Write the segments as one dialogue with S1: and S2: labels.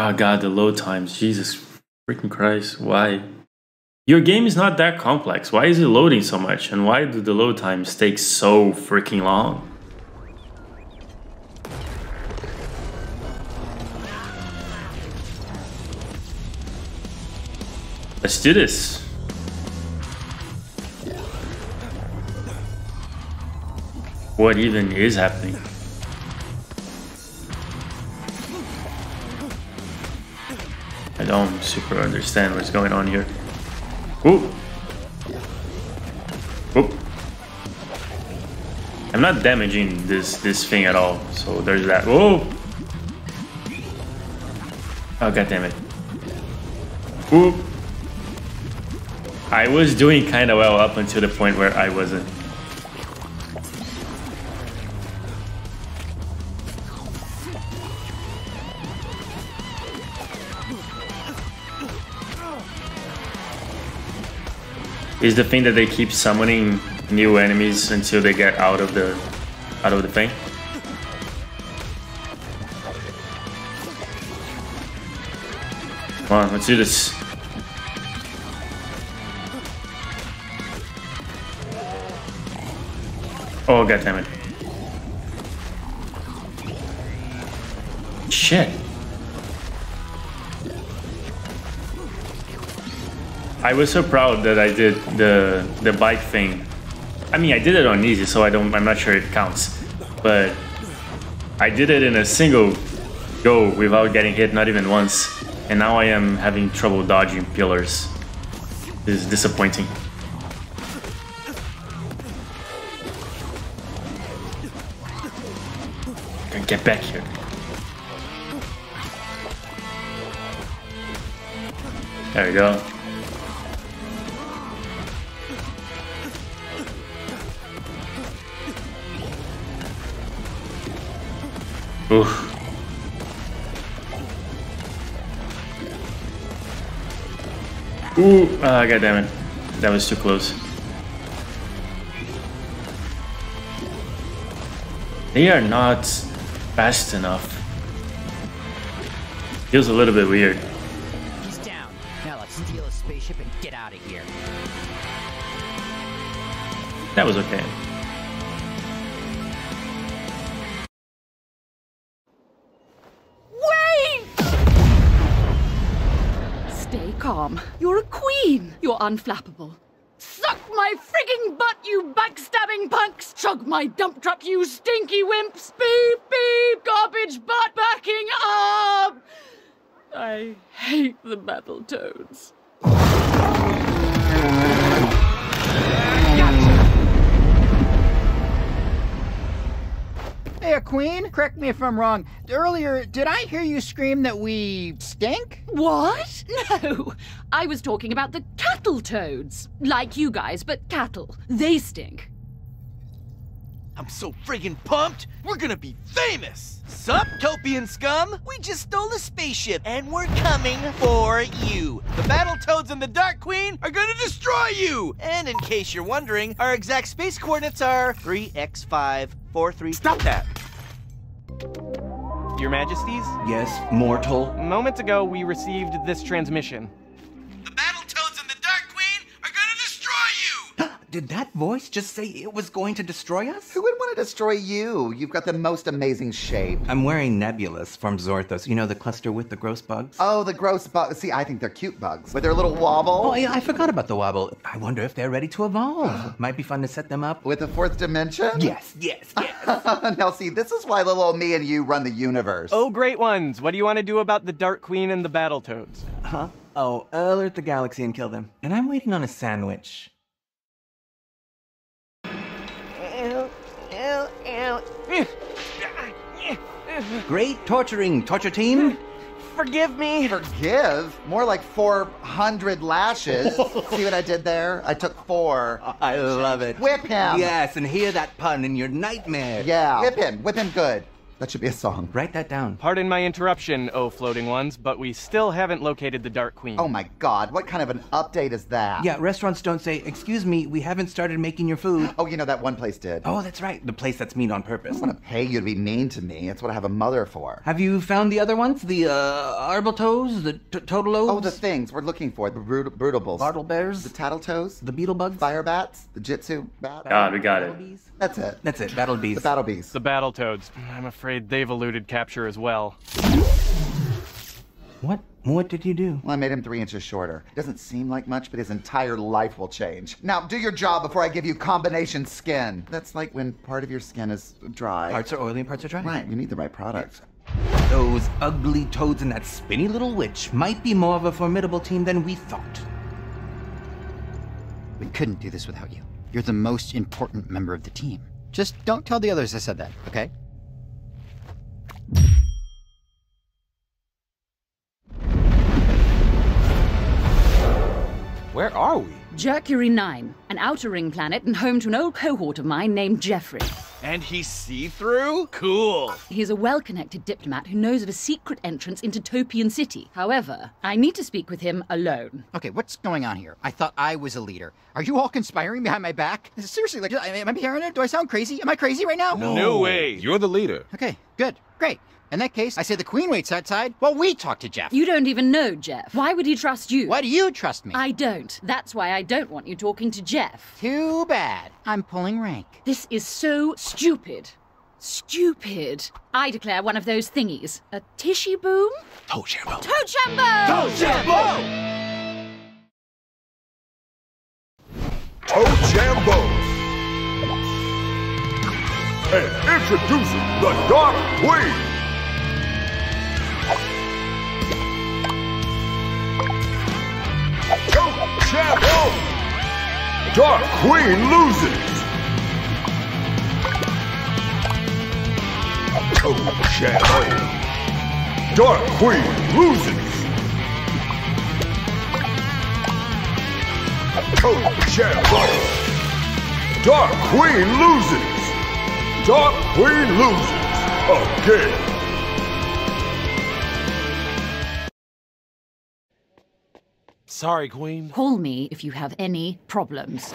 S1: Oh god, the load times. Jesus freaking Christ. Why? Your game is not that complex. Why is it loading so much? And why do the load times take so freaking long? Let's do this. What even is happening? I don't super understand what's going on here. Whoop. Whoop. I'm not damaging this this thing at all, so there's that. Whoa! Oh god damn it. Whoop. I was doing kinda well up until the point where I wasn't. Is the thing that they keep summoning new enemies until they get out of the out of the thing. Come on, let's do this. Oh god damn it. Shit. I was so proud that I did the the bike thing. I mean, I did it on easy, so I don't. I'm not sure it counts, but I did it in a single go without getting hit, not even once. And now I am having trouble dodging pillars. This is disappointing. Get back here. There we go. Oof. Ooh, ah, god damn it. That was too close. They are not fast enough. Feels a little bit weird.
S2: He's down. Now let's steal a spaceship and get out of here.
S1: That was okay.
S3: Calm. You're a queen. You're unflappable. Suck my frigging butt, you backstabbing punks! Chug my dump truck, you stinky wimps! Beep, beep, garbage butt backing up! I hate the Battletoads.
S4: Hey, Queen, correct me if I'm wrong. Earlier, did I hear you scream that we stink?
S3: What? No. I was talking about the cattle toads. Like you guys, but cattle. They stink.
S5: I'm so friggin' pumped! We're gonna be famous! Sup, Topian scum? We just stole a spaceship, and we're coming for you! The Battletoads and the Dark Queen are gonna destroy you! And in case you're wondering, our exact space coordinates are 3x543.
S6: Stop that! Your Majesties?
S7: Yes, mortal.
S6: Moments ago, we received this transmission.
S7: Did that voice just say it was going to destroy us?
S8: Who would want to destroy you? You've got the most amazing shape.
S7: I'm wearing Nebulous from Zorthos. You know the cluster with the gross bugs?
S8: Oh, the gross bugs. See, I think they're cute bugs with their little wobble.
S7: Oh, yeah, I forgot about the wobble. I wonder if they're ready to evolve. Might be fun to set them up.
S8: With the fourth dimension?
S7: Yes, yes, yes.
S8: now, see, this is why little old me and you run the universe.
S6: Oh, great ones! What do you want to do about the Dark Queen and the Battletoads?
S7: Huh? Oh, alert the galaxy and kill them. And I'm waiting on a sandwich. Great torturing, torture team.
S6: Forgive me.
S8: Forgive? More like 400 lashes. See what I did there? I took four.
S7: I love it.
S8: Whip him.
S7: Yes, and hear that pun in your nightmare.
S8: Yeah. Whip him. Whip him good. That should be a song.
S7: Write that down.
S6: Pardon my interruption, oh floating ones, but we still haven't located the Dark Queen.
S8: Oh my god, what kind of an update is that?
S7: Yeah, restaurants don't say, excuse me, we haven't started making your food.
S8: Oh, you know, that one place did.
S7: Oh, that's right. The place that's mean on purpose.
S8: I don't want to pay you to be mean to me. That's what I have a mother for.
S7: Have you found the other ones? The, uh, Arbaltos? The t- Totalos?
S8: Oh, the things we're looking for. The brut- brutables.
S7: Bartle bears?
S8: The tattletales.
S7: The beetle bugs?
S8: fire bats. The jitsu bat.
S1: God, we got it.
S8: That's it.
S7: That's it. Battle bees.
S8: The battle bees.
S6: The Battletoads. I'm afraid they've eluded capture as well.
S7: What? What did you do?
S8: Well, I made him three inches shorter. Doesn't seem like much, but his entire life will change. Now, do your job before I give you combination skin. That's like when part of your skin is dry.
S7: Parts are oily and parts are dry.
S8: Right, you need the right product.
S7: Those ugly toads and that spinny little witch might be more of a formidable team than we thought.
S4: We couldn't do this without you. You're the most important member of the team. Just don't tell the others I said that, okay?
S9: Where are we?
S3: Mercury 9, an outer ring planet and home to an old cohort of mine named Jeffrey.
S5: And he's see-through? Cool.
S3: He's a well connected diplomat who knows of a secret entrance into Topian City. However, I need to speak with him alone.
S4: Okay, what's going on here? I thought I was a leader. Are you all conspiring behind my back? Seriously, like, am I paranoid? Do I sound crazy? Am I crazy right now?
S9: No, way. You're the leader.
S4: Okay, good, great. In that case, I say the queen waits outside while we talk to Jeff.
S3: You don't even know Jeff. Why would he trust you?
S4: Why do you trust me?
S3: I don't. That's why I don't want you talking to Jeff.
S4: Too bad. I'm pulling rank.
S3: This is so stupid. Stupid. I declare one of those thingies. A tishy boom?
S9: Toe Shambo.
S3: Toe Chambo!
S10: Toe Jambo. And introducing the Dark Queen. Jambo. Dark Queen loses. Toe Jambo. Dark Queen loses. Toe Jambo. Dark Queen loses. Dark Queen loses again.
S9: Sorry, Queen.
S3: Call me if you have any problems.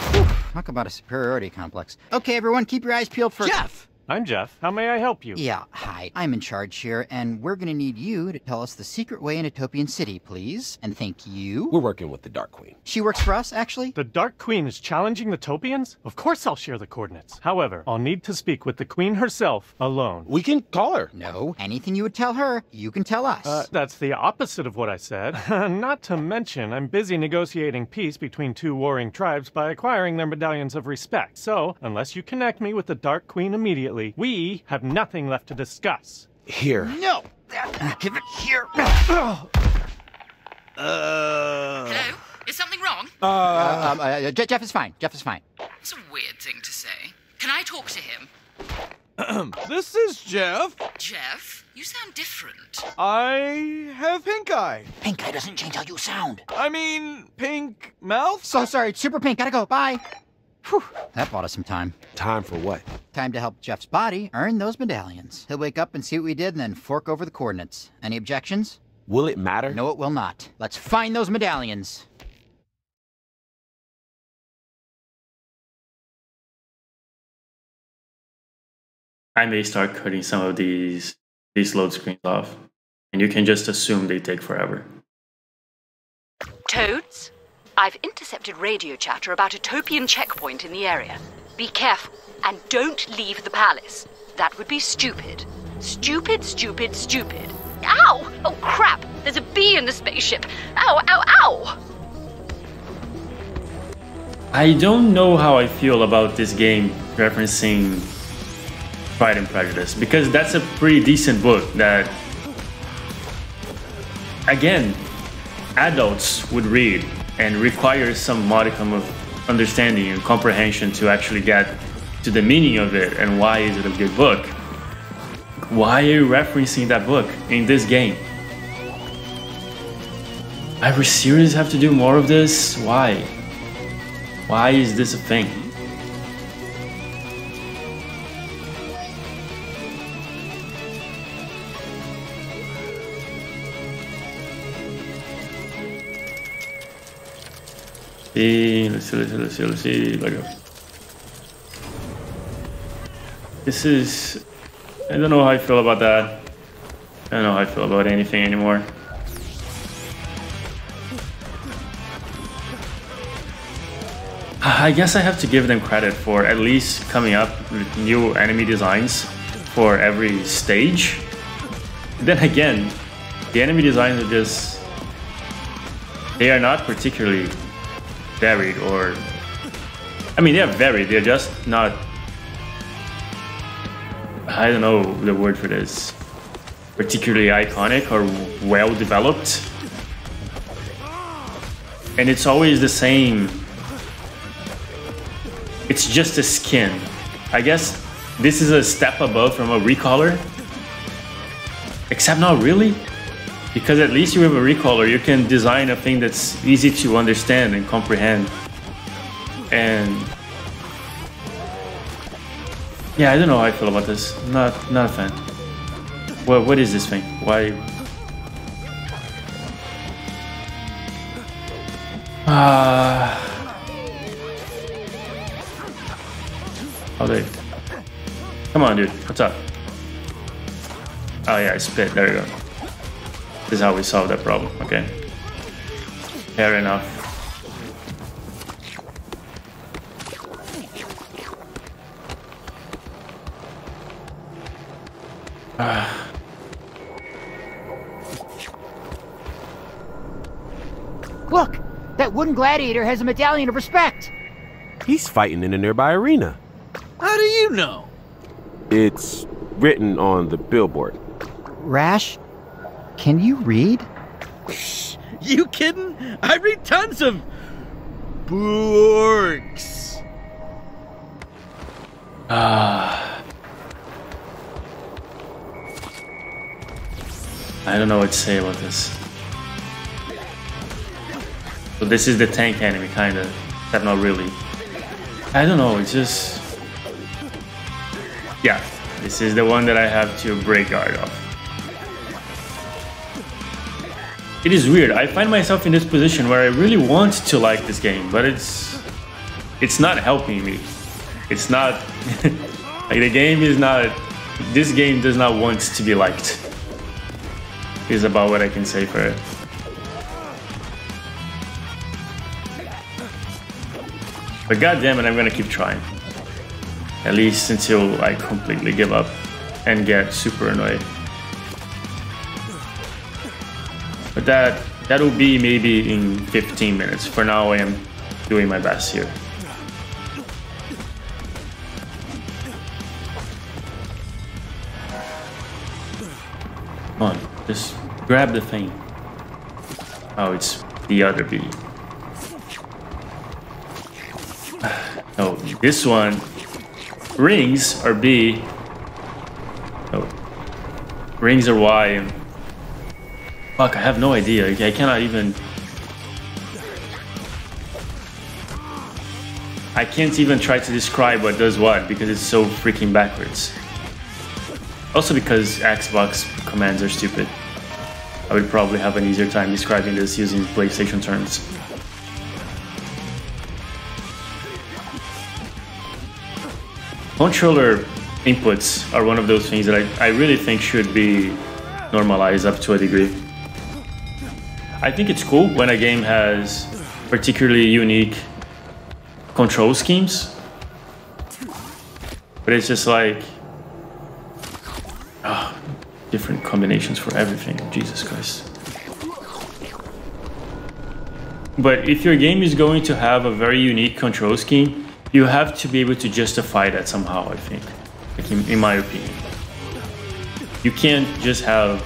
S4: Talk about a superiority complex. Okay, everyone, keep your eyes peeled for
S6: Jeff! I'm Jeff. How may I help you?
S4: Yeah, hi. I'm in charge here, and we're gonna need you to tell us the secret way in Topian City, please. And thank you.
S9: We're working with the Dark Queen.
S4: She works for us, actually.
S6: The Dark Queen is challenging the Topians? Of course I'll share the coordinates. However, I'll need to speak with the Queen herself alone.
S9: We can call her.
S4: No, anything you would tell her, you can tell us.
S6: Uh, that's the opposite of what I said. Not to mention, I'm busy negotiating peace between two warring tribes by acquiring their medallions of respect. So, unless you connect me with the Dark Queen immediately, we have nothing left to discuss.
S9: Here.
S4: no! Give it here!
S5: Uh.
S3: Hello? Is something wrong?
S4: Uh, um, uh, Je- Jeff is fine. Jeff is fine.
S3: It's a weird thing to say. Can I talk to him?
S5: This is Jeff.
S3: Jeff, you sound different.
S5: I have pink eye.
S4: Pink eye doesn't change how you sound.
S5: I mean, pink mouth?
S4: So sorry, super pink. Gotta go. Bye. Whew, that bought us some time.
S9: Time for what?
S4: Time to help Jeff's body earn those medallions. He'll wake up and see what we did and then fork over the coordinates. Any objections?
S9: Will it matter?
S4: No, it will not. Let's find those medallions.
S1: I may start cutting some of these these load screens off, and you can just assume they take forever.
S3: Toads? I've intercepted radio chatter about a Topian checkpoint in the area. Be careful and don't leave the palace. That would be stupid. Stupid, stupid, stupid. Ow! Oh crap! There's a bee in the spaceship. Ow, ow, ow!
S1: I don't know how I feel about this game referencing Pride and Prejudice because that's a pretty decent book that, again, adults would read and requires some modicum of understanding and comprehension to actually get to the meaning of it and why is it a good book. Why are you referencing that book in this game? I we serious have to do more of this? Why? Why is this a thing? See, let's see, let's see, let's see, let's see. Let go. This is. I don't know how I feel about that. I don't know how I feel about anything anymore. I guess I have to give them credit for at least coming up with new enemy designs for every stage. Then again, the enemy designs are just... They are not particularly varied or... I mean, they are varied, they're just not... I don't know the word for this. Particularly iconic or well developed. And it's always the same it's just a skin. I guess this is a step above from a recolor. Except not really. Because at least you have a recolor, you can design a thing that's easy to understand and comprehend. And yeah, I don't know how I feel about this. Not not a fan. What what is this thing? Why? Ah. Uh... Oh. Come on, dude. What's up? Oh, yeah, I spit. There you go. This is how we solve that problem. Okay. Fair enough.
S4: Look! That wooden gladiator has a medallion of respect!
S9: He's fighting in a nearby arena.
S5: How do you know?
S9: It's written on the billboard.
S4: Rash, can you read?
S5: You kidding? I read tons of books.
S1: Ah. I don't know what to say about this. So this is the tank enemy, kinda. Except not really. I don't know, it's just... Yeah, this is the one that I have to break guard of. It is weird. I find myself in this position where I really want to like this game, but it's it's not helping me. It's not like the game is not this game does not want to be liked. Is about what I can say for it. But goddamn it, I'm gonna keep trying. At least until I completely give up and get super annoyed. But that that will be maybe in 15 minutes. For now, I am doing my best here. Come on, just grab the thing. Oh, it's the other bee. Oh, this one Rings are B. Oh. Rings are Y. Fuck, I have no idea. I cannot even... I can't even try to describe what does what because it's so freaking backwards. Also because Xbox commands are stupid. I would probably have an easier time describing this using PlayStation terms. Controller inputs are one of those things that I, I really think should be normalized up to a degree. I think it's cool when a game has particularly unique control schemes. But it's just like oh, different combinations for everything. Jesus Christ. But if your game is going to have a very unique control scheme, you have to be able to justify that somehow, I think, like in, in my opinion. You can't just have,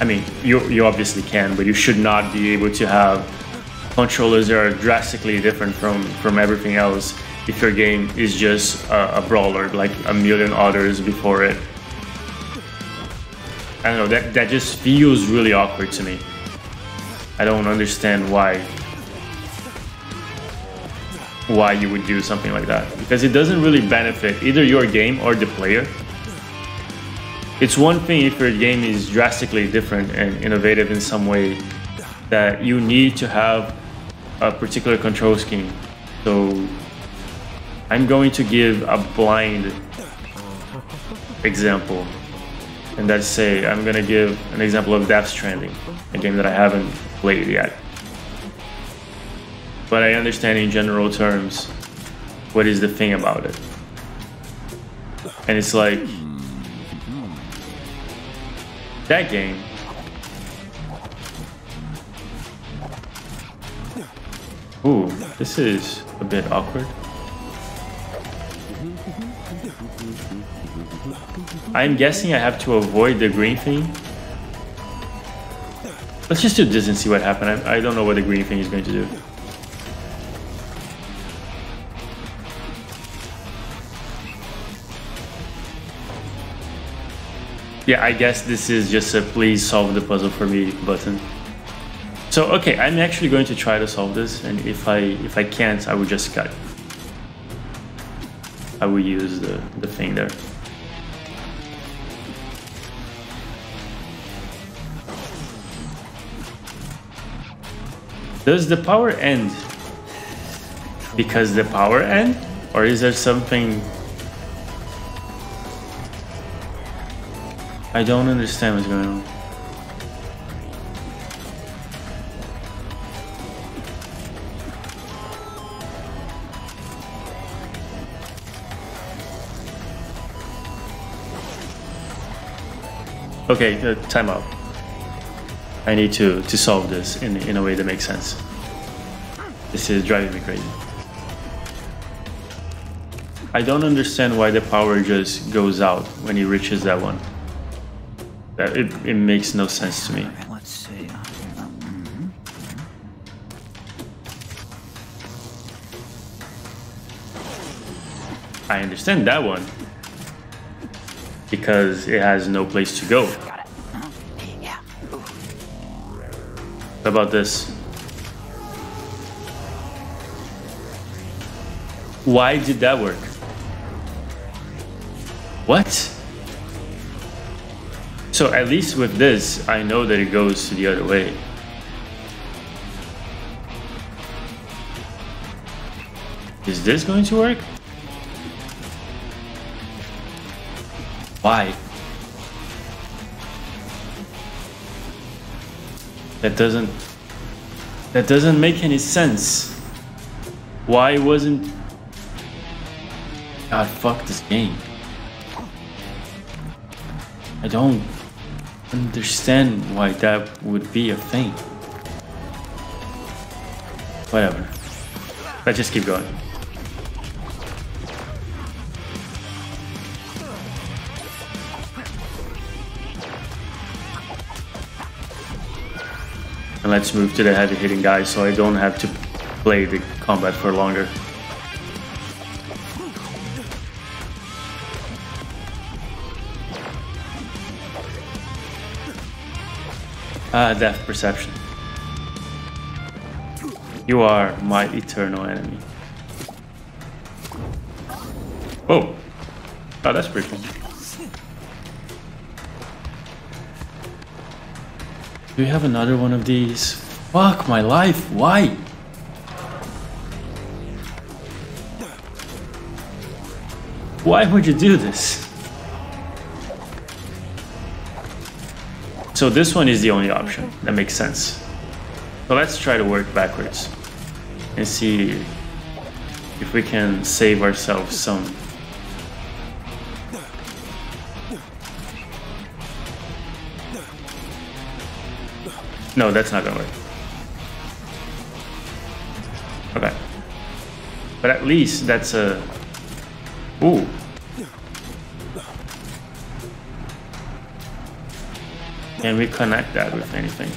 S1: I mean, you, you obviously can, but you should not be able to have controllers that are drastically different from, from everything else if your game is just a, a brawler like a million others before it. I don't know, that, that just feels really awkward to me. I don't understand why why you would do something like that because it doesn't really benefit either your game or the player. It's one thing if your game is drastically different and innovative in some way that you need to have a particular control scheme. So I'm going to give a blind example. And that's say I'm gonna give an example of Death Stranding, a game that I haven't played yet. But I understand in general terms what is the thing about it. And it's like that game Ooh, this is a bit awkward. I'm guessing I have to avoid the green thing. Let's just do this and see what happens. I, I don't know what the green thing is going to do. Yeah, I guess this is just a please solve the puzzle for me button. So okay, I'm actually going to try to solve this, and if I if I can't, I will just cut. I will use the, the thing there. Does the power end because the power end? Or is there something... I don't understand what's going on. Okay, uh, time out. I need to, to solve this in, in a way that makes sense. This is driving me crazy. I don't understand why the power just goes out when he reaches that one. That it, it makes no sense to me.
S2: Let's see. Uh, mm-hmm.
S1: I understand that one because it has no place to go. Uh-huh.
S2: Yeah.
S1: What about this? Why did that work? What? So at least with this, I know that it goes the other way. Is this going to work? Why? That doesn't that doesn't make any sense. Why wasn't God fuck this game? I don't understand why that would be a thing. Whatever. Let's just keep going. And let's move to the heavy hitting guys so I don't have to play the combat for longer. Ah, death perception. You are my eternal enemy. Whoa. Oh, that's pretty cool. Do you have another one of these? Fuck my life, why? Why would you do this? So this one is the only option. That makes sense. So let's try to work backwards and see if we can save ourselves some No, that's not gonna work. Okay. But at least that's a... Ooh. Can we connect that with anything?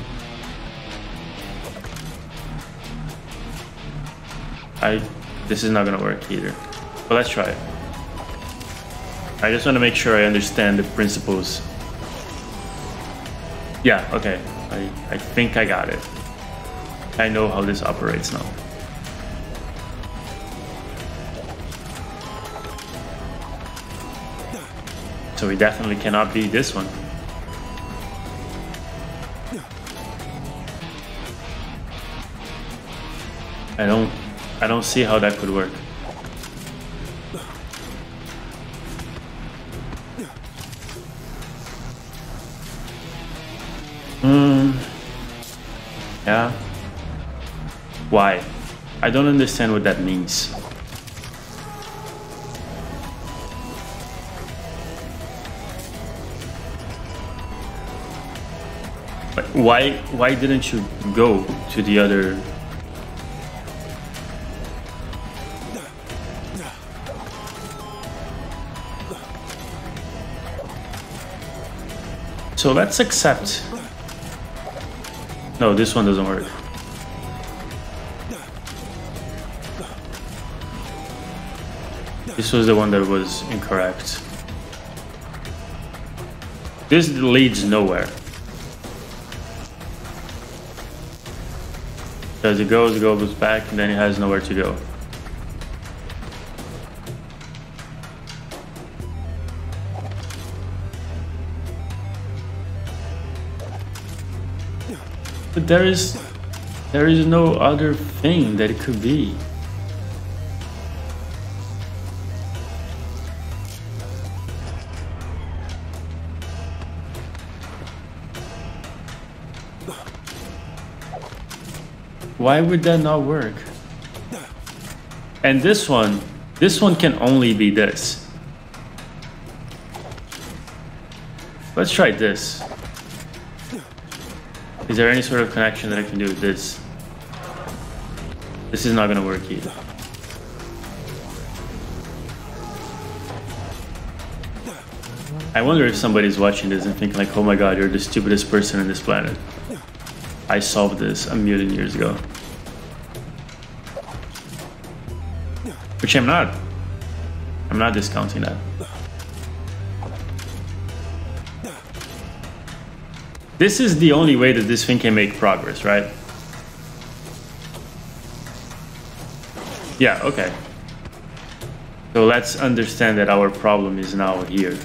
S1: I... This is not gonna work either. But let's try it. I just want to make sure I understand the principles. Yeah, okay. I, I think I got it. I know how this operates now. So we definitely cannot be this one. I don't I don't see how that could work. Hmm. Yeah. Why? I don't understand what that means. But why why didn't you go to the other So let's accept. No, this one doesn't work. This was the one that was incorrect. This leads nowhere. Because it goes, it goes back, and then it has nowhere to go. There is there is no other thing that it could be. Why would that not work? And this one, this one can only be this. Let's try this. Is there any sort of connection that I can do with this? This is not gonna work either. I wonder if somebody's watching this and thinking like, oh my god, you're the stupidest person on this planet. I solved this a million years ago. Which I'm not. I'm not discounting that. This is the only way that this thing can make progress, right? Yeah, okay. So let's understand that our problem is now here.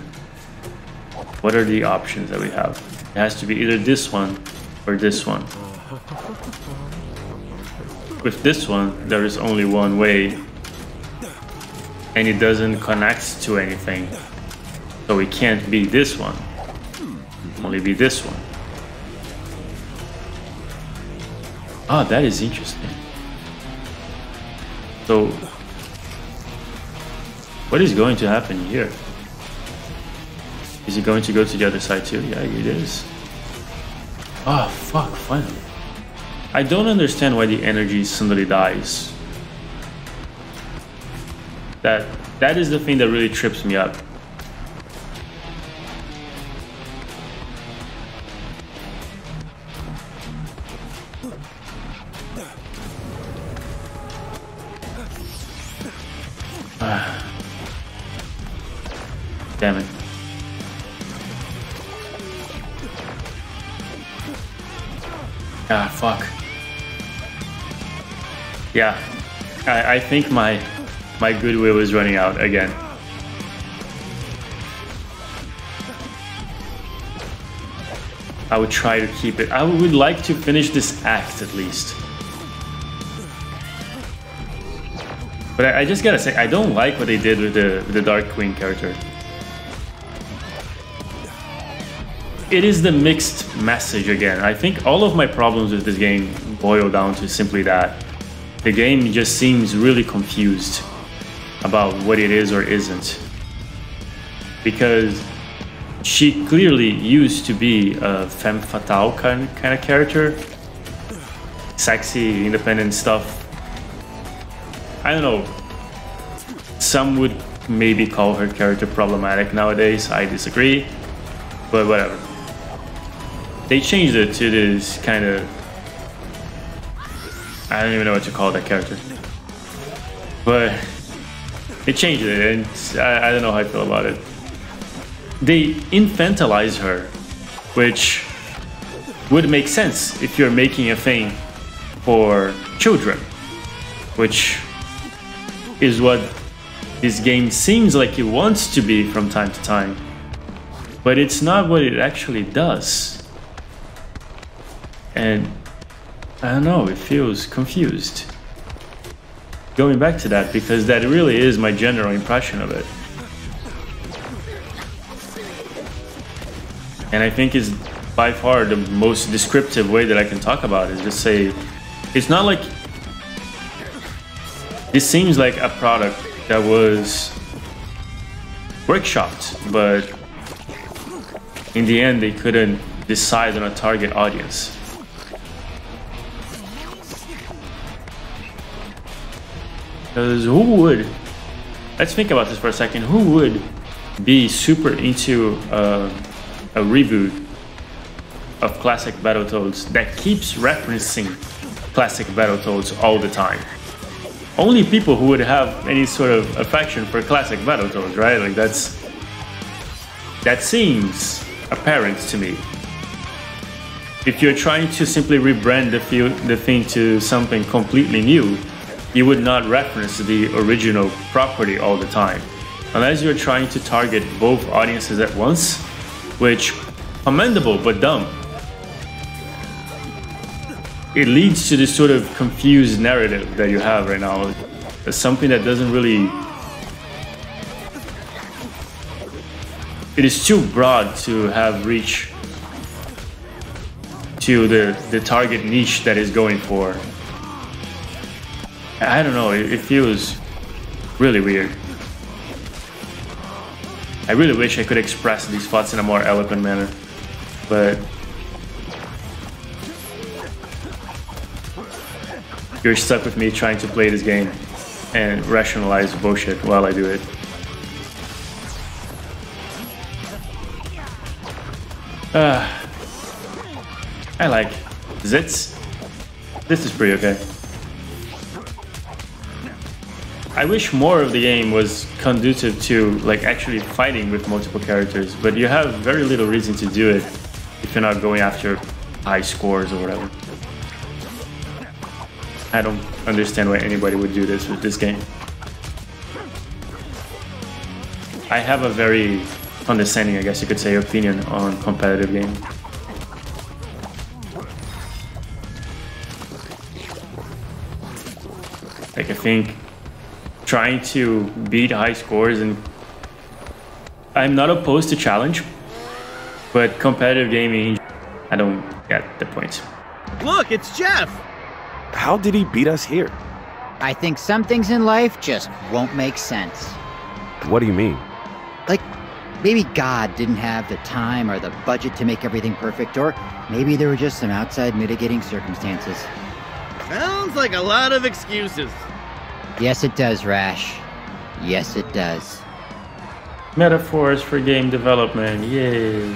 S1: What are the options that we have? It has to be either this one or this one. With this one, there is only one way and it doesn't connect to anything. So it can't be this one. Only be this one. Ah, that is interesting. So, what is going to happen here? Is it going to go to the other side too? Yeah, it is. Oh, fuck, finally. I don't understand why the energy suddenly dies. That That is the thing that really trips me up. Yeah, I, I think my my goodwill is running out again. I would try to keep it. I would like to finish this act at least. But I, I just gotta say, I don't like what they did with the, with the Dark Queen character. It is the mixed message again. I think all of my problems with this game boil down to simply that. The game just seems really confused about what it is or isn't. Because she clearly used to be a femme fatale kind, kind of character. Sexy, independent stuff. I don't know. Some would maybe call her character problematic nowadays. I disagree. But whatever. They changed it to this kind of... I don't even know what to call that character. But it changed it, and I, I don't know how I feel about it. They infantilize her, which would make sense if you're making a thing for children, which is what this game seems like it wants to be from time to time. But it's not what it actually does. And I don't know, it feels confused. going back to that because that really is my general impression of it. And I think is by far the most descriptive way that I can talk about it. Just say, it's not like this seems like a product that was workshopped, but in the end they couldn't decide on a target audience. Because who would, let's think about this for a second, who would be super into uh, a reboot of classic Battletoads that keeps referencing classic Battletoads all the time? Only people who would have any sort of affection for classic Battletoads, right? Like that's, that seems apparent to me. If you're trying to simply rebrand the, the thing to something completely new, you would not reference the original property all the time. Unless you're trying to target both audiences at once, which commendable but dumb. It leads to this sort of confused narrative that you have right now. It's something that doesn't really it is too broad to have reach to the, the target niche that is going for. I don't know, it, it feels really weird. I really wish I could express these thoughts in a more eloquent manner, but you're stuck with me trying to play this game and rationalize bullshit while I do it. Uh, I like Zitz. This is pretty okay. I wish more of the game was conducive to like actually fighting with multiple characters, but you have very little reason to do it if you're not going after high scores or whatever. I don't understand why anybody would do this with this game. I have a very condescending, I guess you could say, opinion on competitive games. Like I think trying to beat high scores and I'm not opposed to challenge, but competitive gaming, I don't get the point.
S5: Look, it's Jeff!
S9: How did he beat us here?
S2: I think some things in life just won't make sense.
S9: What do you mean?
S2: Like, maybe God didn't have the time or the budget to make everything perfect, or maybe there were just some outside mitigating circumstances.
S5: Sounds like a lot of excuses.
S2: Yes, it does, Rash. Yes, it does.
S1: Metaphors for game development, yay.